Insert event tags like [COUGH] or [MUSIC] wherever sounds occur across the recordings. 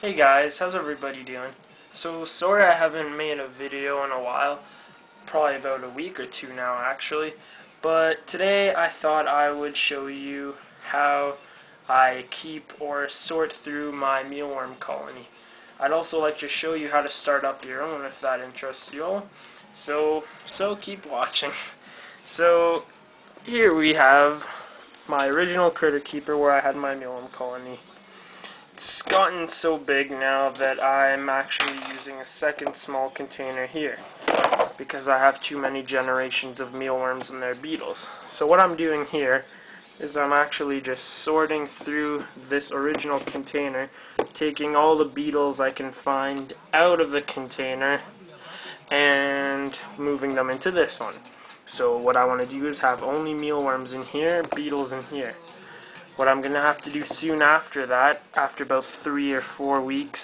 Hey guys, how's everybody doing? So sorry I haven't made a video in a while, probably about a week or two now actually, but today I thought I would show you how I keep or sort through my mealworm colony. I'd also like to show you how to start up your own if that interests you all. So, so keep watching. [LAUGHS] So, here we have my original critter keeper where I had my mealworm colony it's gotten so big now that I'm actually using a second small container here because I have too many generations of mealworms and their beetles. So what I'm doing here is I'm actually just sorting through this original container, taking all the beetles I can find out of the container and moving them into this one. So what I want to do is have only mealworms in here, beetles in here. What I'm going to have to do soon after that, after about three or four weeks,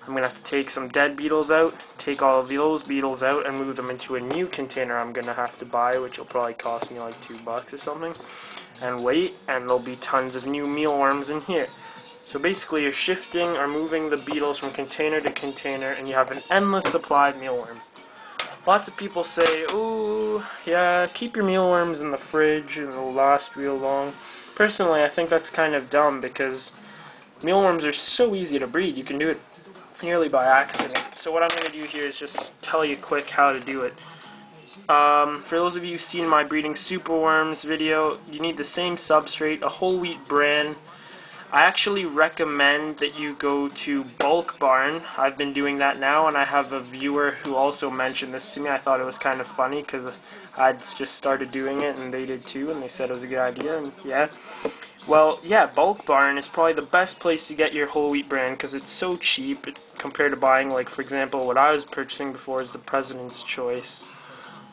I'm going to have to take some dead beetles out, take all of those beetles out, and move them into a new container I'm going to have to buy, which will probably cost me like two bucks or something, and wait, and there'll be tons of new mealworms in here. So basically you're shifting or moving the beetles from container to container, and you have an endless supply of mealworms. Lots of people say, oh, yeah, keep your mealworms in the fridge and it'll last real long. Personally, I think that's kind of dumb because mealworms are so easy to breed. You can do it nearly by accident. So what I'm going to do here is just tell you quick how to do it. Um, for those of you who've seen my breeding superworms video, you need the same substrate, a whole wheat bran, I actually recommend that you go to Bulk Barn. I've been doing that now, and I have a viewer who also mentioned this to me. I thought it was kind of funny because I'd just started doing it, and they did too, and they said it was a good idea, and yeah. Well, yeah, Bulk Barn is probably the best place to get your whole wheat bran because it's so cheap compared to buying, like, for example, what I was purchasing before is the President's Choice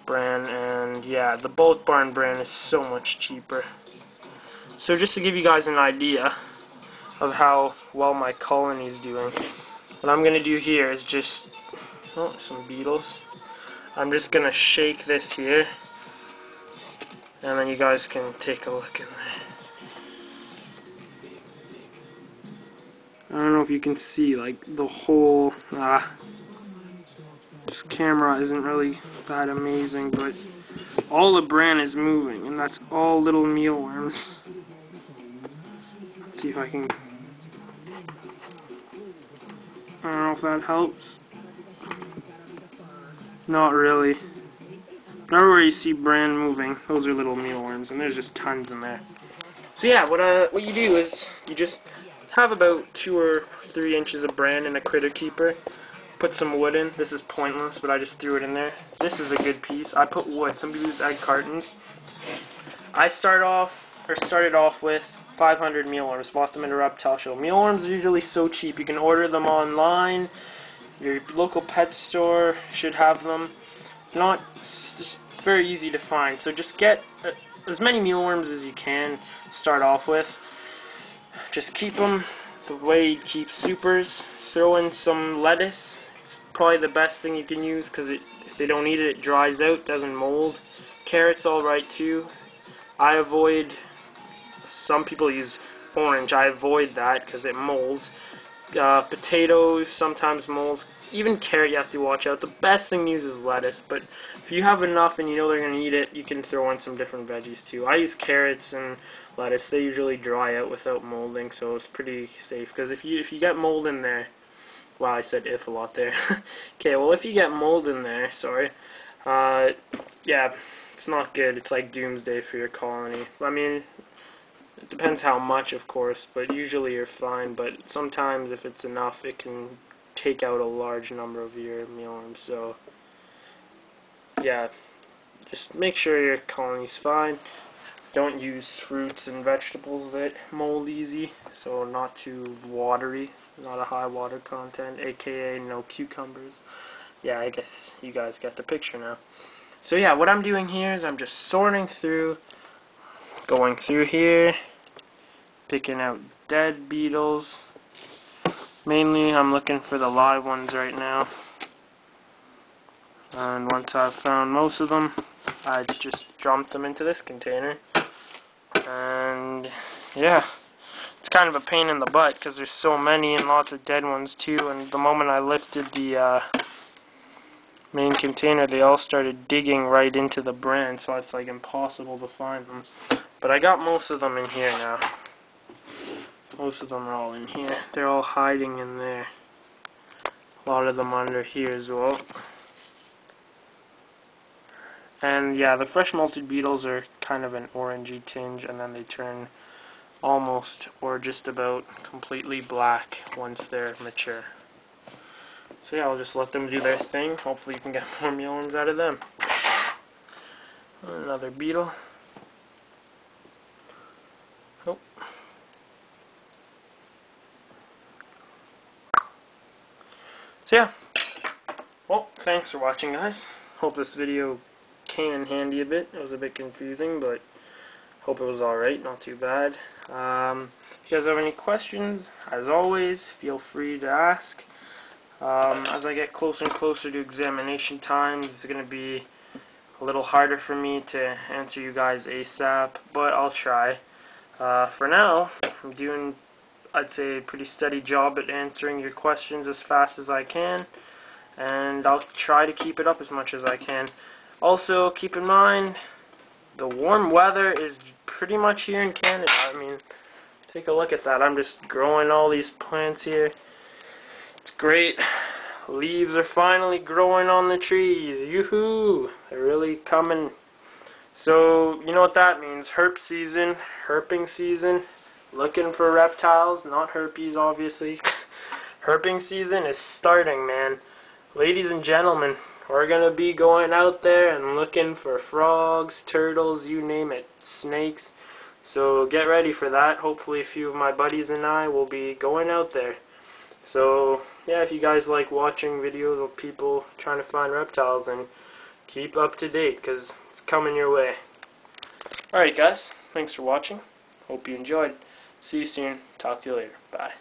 bran, and yeah, the Bulk Barn bran is so much cheaper. So just to give you guys an idea, of how well my colony is doing. What I'm going to do here is just, oh, some beetles. I'm just going to shake this here, and then you guys can take a look in there. I don't know if you can see, like, the whole, ah, this camera isn't really that amazing, but all the bran is moving, and that's all little mealworms. See if I can I don't know if that helps. Not really. Everywhere you see bran moving, those are little mealworms, and there's just tons in there. So yeah, what uh, what you do is you just have about two or three inches of bran in a critter keeper. Put some wood in. This is pointless, but I just threw it in there. This is a good piece. I put wood. Some people use egg cartons. I start off or started off with 500 mealworms. A reptile show. Mealworms are usually so cheap. You can order them online. Your local pet store should have them. Not just very easy to find. So just get uh, as many mealworms as you can. Start off with. Just keep them the way you keep supers. Throw in some lettuce. It's probably the best thing you can use because if they don't eat it, it dries out, doesn't mold. Carrots alright too. I avoid some people use orange. I avoid that because it molds. Uh, potatoes sometimes molds. Even carrot you have to watch out. The best thing to use is lettuce, but if you have enough and you know they're going to eat it, you can throw in some different veggies too. I use carrots and lettuce. They usually dry out without molding, so it's pretty safe. Because if you if you get mold in there, well, I said if a lot there. [LAUGHS] okay, well if you get mold in there, sorry, uh, yeah, it's not good. It's like doomsday for your colony. I mean, it depends how much, of course, but usually you're fine. But sometimes, if it's enough, it can take out a large number of your mealworms. So, yeah, just make sure your colony's fine. Don't use fruits and vegetables that mold easy, so not too watery, not a high water content, aka no cucumbers. Yeah, I guess you guys get the picture now. So yeah, what I'm doing here is I'm just sorting through going through here, picking out dead beetles. Mainly I'm looking for the live ones right now. And once I've found most of them, I just dump them into this container. And yeah, it's kind of a pain in the butt because there's so many and lots of dead ones too. And the moment I lifted the uh, main container, they all started digging right into the bran, so it's like impossible to find them. But I got most of them in here now. Most of them are all in here. They're all hiding in there. A lot of them under here as well. And yeah, the fresh molted beetles are kind of an orangey tinge, and then they turn almost or just about completely black once they're mature. So yeah, I'll just let them do their thing. Hopefully you can get [LAUGHS] more mealworms out of them. Another beetle. Oh. So yeah. Well, thanks for watching guys. Hope this video came in handy a bit. It was a bit confusing, but hope it was alright, not too bad. Um, if you guys have any questions, as always, feel free to ask. Um, as I get closer and closer to examination times, it's going to be a little harder for me to answer you guys ASAP, but I'll try. Uh, for now, I'm doing, I'd say, a pretty steady job at answering your questions as fast as I can, and I'll try to keep it up as much as I can. Also, keep in mind, the warm weather is pretty much here in Canada. I mean, take a look at that. I'm just growing all these plants here. It's great. Leaves are finally growing on the trees. Yoo-hoo! They're really coming. So, you know what that means. Herp season, herping season. Looking for reptiles, not herpes obviously. [LAUGHS] herping season is starting, man. Ladies and gentlemen, we're going to be going out there and looking for frogs, turtles, you name it, snakes. So get ready for that. Hopefully a few of my buddies and I will be going out there. So yeah, if you guys like watching videos of people trying to find reptiles, then keep up to date because coming your way. Alright guys, thanks for watching. Hope you enjoyed. See you soon. Talk to you later. Bye.